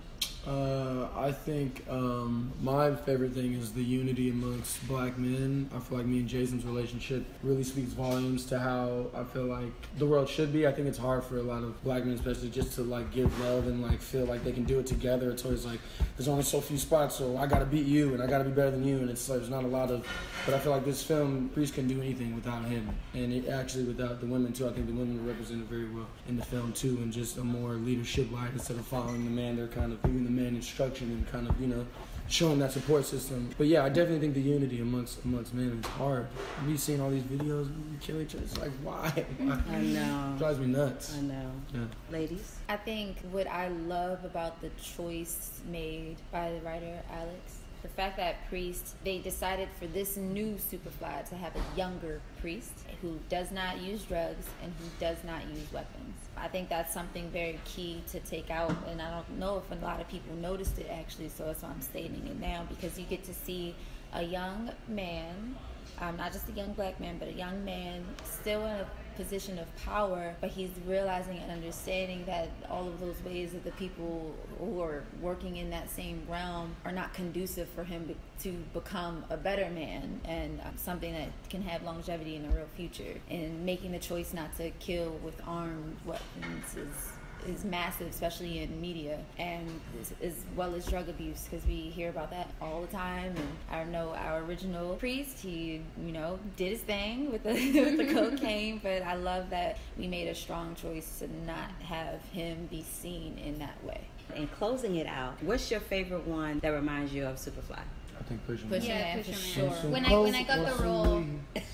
Uh, I think um, my favorite thing is the unity amongst black men. I feel like me and Jason's relationship really speaks volumes to how I feel like the world should be. I think it's hard for a lot of black men, especially, just to like give love and like feel like they can do it together. It's always like there's only so few spots, so I gotta beat you and I gotta be better than you, and it's like there's not a lot of. But I feel like this film, Priest can do anything without him, and it actually without the women too. I think the women are represented very well in the film too, and just a more leadership light instead of following the man. They're kind of giving the man instruction and kind of you know showing that support system. But yeah, I definitely think the unity amongst amongst men is hard. We seen all these videos, we kill each other. It's like why? why? I know. drives me nuts. I know. Yeah. Ladies? I think what I love about the choice made by the writer Alex, the fact that Priest, they decided for this new Superfly to have a younger Priest who does not use drugs and who does not use weapons. I think that's something very key to take out, and I don't know if a lot of people noticed it actually, so that's why I'm stating it now because you get to see a young man, um, not just a young black man, but a young man still in a position of power, but he's realizing and understanding that all of those ways that the people who are working in that same realm are not conducive for him to become a better man and um, something that can have longevity in the real future. And making the choice not to kill with armed weapons is is massive, especially in media, and as, as well as drug abuse, because we hear about that all the time. And I know our original priest, he, you know, did his thing with the with the cocaine, but I love that we made a strong choice to not have him be seen in that way. And closing it out, what's your favorite one that reminds you of Superfly? I think Pusha Pusha Yeah, Man for Pusha sure. When I when I got the role,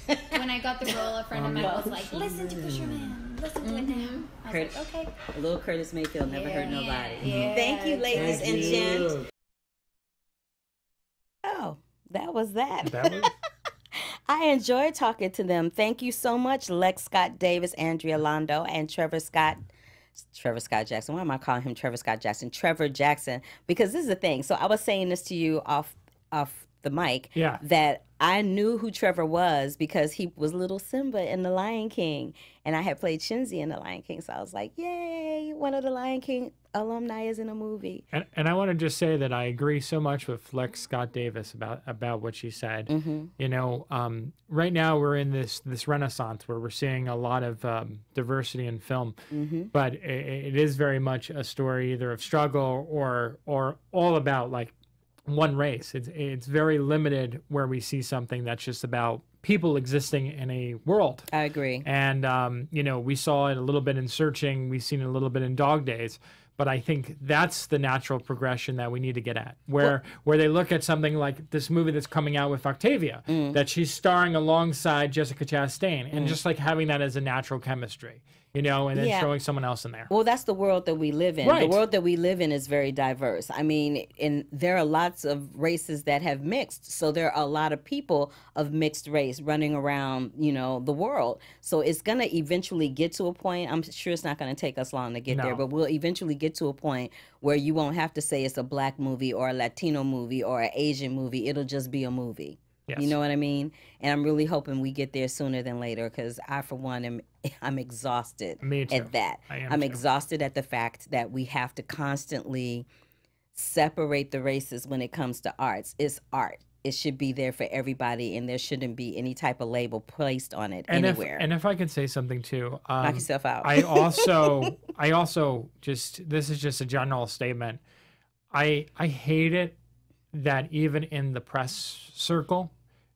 when I got the role, a friend of mine was like, "Listen to Pusher Man, listen to it now." Mm-hmm. I was Kurt- like, "Okay." A little Curtis Mayfield never hurt Yeah. nobody. Yeah. Mm-hmm. Thank you, ladies Thank and you. gents. Oh, that was that. That was I enjoyed talking to them. Thank you so much, Lex Scott Davis, Andrea Londo, and Trevor Scott. Trevor Scott Jackson. Why am I calling him Trevor Scott Jackson? Trevor Jackson. Because this is the thing. So I was saying this to you off off the mic. Yeah. That I knew who Trevor was because he was little Simba in The Lion King. And I had played Shenzi in The Lion King. So I was like, yay, one of the Lion King alumni is in a movie. And, and I want to just say that I agree so much with Lex Scott Davis about about what she said. Mhm. You know, um, right now we're in this this renaissance where we're seeing a lot of um, diversity in film, Mhm. but it, it is very much a story either of struggle or or all about like one race. It's it's very limited where we see something that's just about people existing in a world. I agree. And um, you know, we saw it a little bit in searching. We've seen it a little bit in Dog Days. But I think that's the natural progression that we need to get at, where where they look at something like this movie that's coming out with Octavia, Mm. that she's starring alongside Jessica Chastain, and Mm. just like having that as a natural chemistry, you know, and then Yeah. showing someone else in there. Well, that's the world that we live in. Right. The world that we live in is very diverse. I mean, and there are lots of races that have mixed. So there are a lot of people of mixed race running around, you know, the world. So it's going to eventually get to a point. I'm sure it's not going to take us long to get there, but we'll eventually get to a point where you won't have to say it's a black movie or a Latino movie or an Asian movie. It'll just be a movie. Yes. You know what I mean? And I'm really hoping we get there sooner than later because I, for one, am I'm exhausted at that. I am I'm too. exhausted at the fact that we have to constantly separate the races when it comes to arts. It's art. It should be there for everybody, and there shouldn't be any type of label placed on it and anywhere. If, and if I could say something too, um, Knock yourself out. I also, I also just this is just a general statement. I I hate it that even in the press circle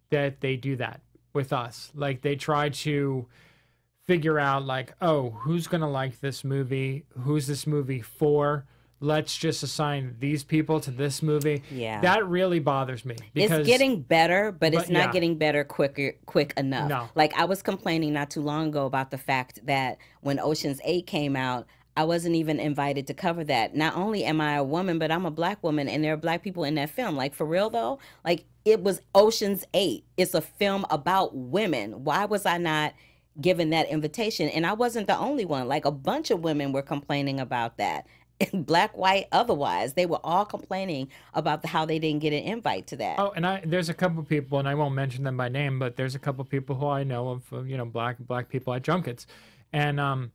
that they do that with us. Like they try to figure out like, oh, who's gonna like this movie? Who's this movie for? Let's just assign these people to this movie. Yeah. that really bothers me because it's getting better, but it's But, not yeah. getting better quicker quick enough. No. Like I was complaining not too long ago about the fact that when Ocean's 8 came out, I wasn't even invited to cover that. Not only am I a woman, but I'm a black woman, and there are black people in that film. Like for real though, like it was Ocean's Eight. It's a film about women. Why was I not given that invitation? And I wasn't the only one. Like a bunch of women were complaining about that. Black, white, otherwise, they were all complaining about the, how they didn't get an invite to that. Oh, and I there's a couple people, and I won't mention them by name, but there's a couple people who I know of, you know, black black people at junkets, and um,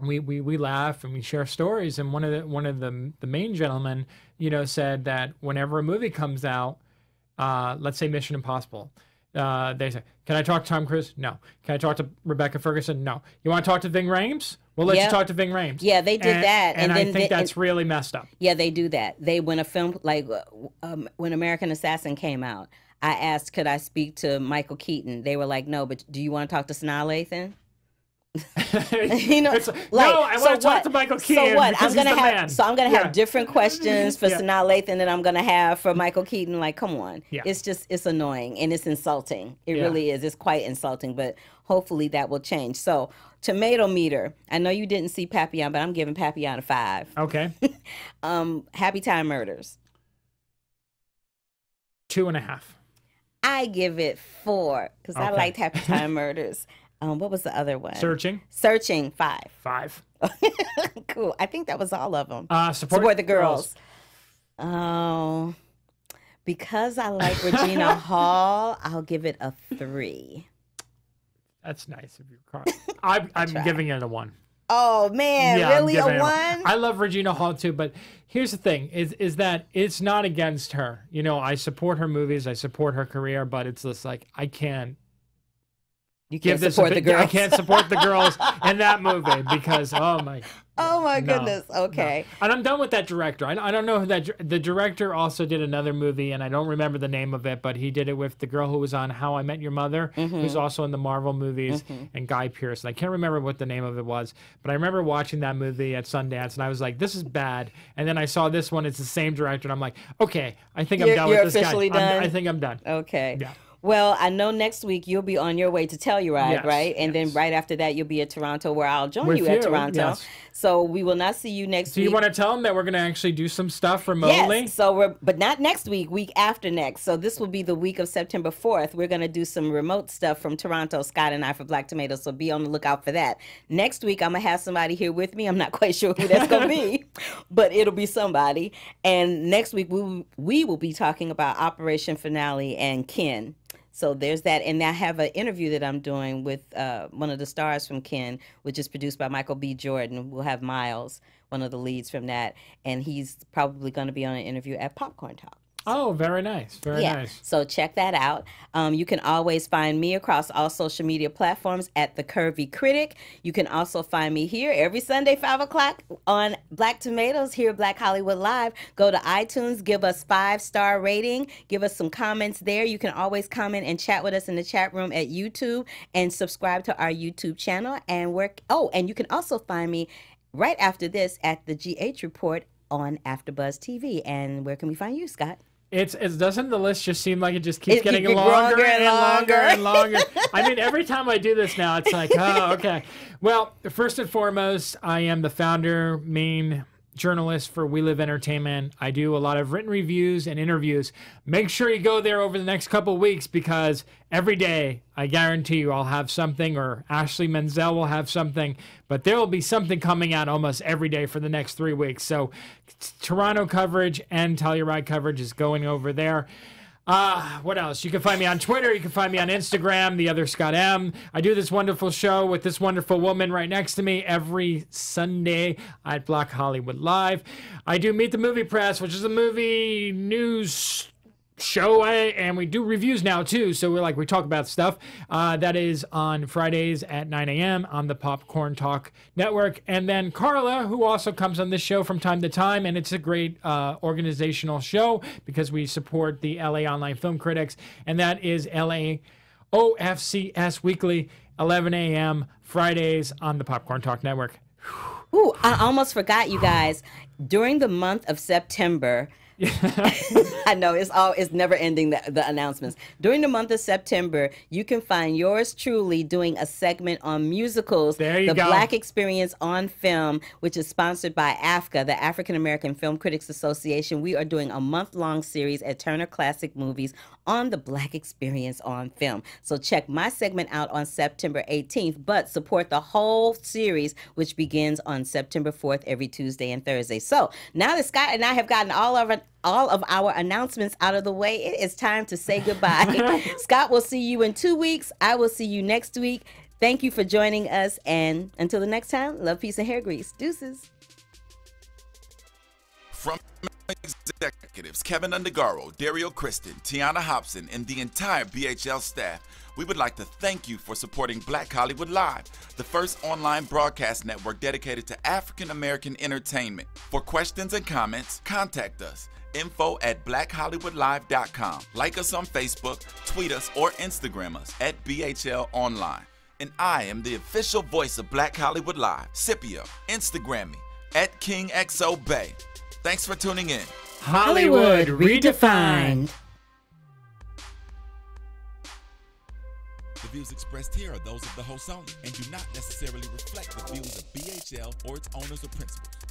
we, we we laugh and we share stories. And one of the one of the the main gentlemen, you know, said that whenever a movie comes out, uh, let's say Mission Impossible, uh, they say, "Can I talk to Tom Cruise? No. Can I talk to Rebecca Ferguson? No. You want to talk to Ving Rhames? We'll let Yep. you talk to Ving Rhames." Yeah, they did And- that, and, and I think they- that's and- really messed up. Yeah, they do that. They when a film like uh, um, when American Assassin came out, I asked could I speak to Michael Keaton. They were like, no, but do you want to talk to Sanaa Lathan? You know, like no, I so want to talk what- to Michael So what? I'm gonna have man. so I'm gonna Yeah. have different questions for Yeah. Sanaa Lathan than I'm gonna have for Michael Keaton. Like, come on, Yeah. it's just it's annoying and it's insulting. It Yeah. really is. It's quite insulting, but hopefully that will change. So tomato meter. I know you didn't see Papillon, but I'm giving Papillon a five. Okay, Um, Happytime Murders. two and a half. I give it four because I Okay. liked Happytime Murders. Um, what was the other one? Searching. Searching five. Five. cool. I think that was all of them. Uh, support, the girls. Oh, because I like Regina Hall, I'll give it a three. That's nice of you, Carl. I'm, I'm giving it a one. Oh man, Yeah, really a one? I love Regina Hall too, but here's the thing: is is that it's not against her. You know, I support her movies, I support her career, but it's just like I can't. You can't support the bit- I can't support the girls in that movie because oh my. Oh my no, goodness. no. Okay. And I'm done with that director. I, I don't know who that the director also did another movie, and I don't remember the name of it, but he did it with the girl who was on How I Met Your Mother, who's Mhm. also in the Marvel movies, Mhm. and Guy Pearce. And I can't remember what the name of it was, but I remember watching that movie at Sundance, and I was like, "This is bad." And then I saw this one; it's the same director, and I'm like, "Okay, I think I'm You're- done with this guy. I'm- done? I think I'm done." Okay. Yeah. Well, I know next week you'll be on your way to Telluride, Yes, right? And then right after that, you'll be at Toronto, where I'll join With you at you, Toronto. yes. So we will not see you next Do week. you want to tell them that we're going to actually do some stuff remotely? Yes. So we're, but not next week. Week after next. So this will be the week of September fourth. We're gonna do some remote stuff from Toronto. Scott and I for Black Tomatoes. So be on the lookout for that. Next week, I'm gonna have somebody here with me. I'm not quite sure who that's gonna be, but it'll be somebody. And next week, we we will be talking about Operation Finale and Ken. So there's that, and I have an interview that I'm doing with uh, one of the stars from Ken, which is produced by Michael B. Jordan. We'll have Miles, one of the leads from that, and he's probably going to be on an interview at Popcorn Talk. Oh, very nice. Very yeah. nice. So check that out. Um, you can always find me across all social media platforms at the Curvy Critic. You can also find me here every Sunday, five o'clock on Black Tomatoes here at Black Hollywood Live. Go to iTunes, give us five star rating, give us some comments there. You can always comment and chat with us in the chat room at YouTube and subscribe to our YouTube channel. And work. Oh, and you can also find me right after this at the GH Report on AfterBuzz TV. And where can we find you, Scott? It's it doesn't the list just seem like it just keeps It getting keeps longer, longer and longer. and longer. I mean, every time I do this now, it's like, oh, okay. Well, first and foremost, I am the founder, main journalist for We Live Entertainment. I do a lot of written reviews and interviews. Make sure you go there over the next couple weeks because every day, I guarantee you, I'll have something, or Ashley Menzel will have something, but there will be something coming out almost every day for the next three weeks. So, Toronto coverage and Telluride coverage is going over there. Uh, what else? You can find me on Twitter. You can find me on Instagram, the other Scott M. I do this wonderful show with this wonderful woman right next to me every Sunday at Black Hollywood Live. I do Meet the Movie Press, which is a movie news show eh, and we do reviews now too. So we're like we talk about stuff uh, that is on fridays at 9 a.m on the popcorn talk network. And then carla who also comes on this show from time to time and it's a great uh, organizational show because we support the la online film critics and that is la ofcs weekly 11 a.m fridays on the popcorn talk network. Ooh, I almost forgot, you guys. During the month of September, I know it's all it's never ending the, the announcements. During the month of September, you can find yours truly doing a segment on musicals, There you the go. Black Experience on Film, which is sponsored by AFCA, the African American Film Critics Association. We are doing a month-long series at Turner Classic Movies on the Black Experience on Film. So check my segment out on September 18th, but support the whole series, which begins on September 4th every Tuesday and Thursday. So now that Scott and I have gotten all of our all of our announcements out of the way, it is time to say goodbye. Scott will see you in two weeks. I will see you next week. Thank you for joining us. And until the next time, love, peace, and hair grease. Deuces. From executives Keven Undergaro, Dario Kristen, Tiana Hobson, and the entire BHL staff, we would like to thank you for supporting Black Hollywood Live, the first online broadcast network dedicated to African American entertainment. For questions and comments, contact us. Info at blackhollywoodlive.com. Like us on Facebook, tweet us, or Instagram us at BHL Online. And I am the official voice of Black Hollywood Live, Scipio. Instagram me at KingXOBay. Thanks for tuning in. Hollywood redefined. The views expressed here are those of the host only and do not necessarily reflect the views of BHL or its owners or principals.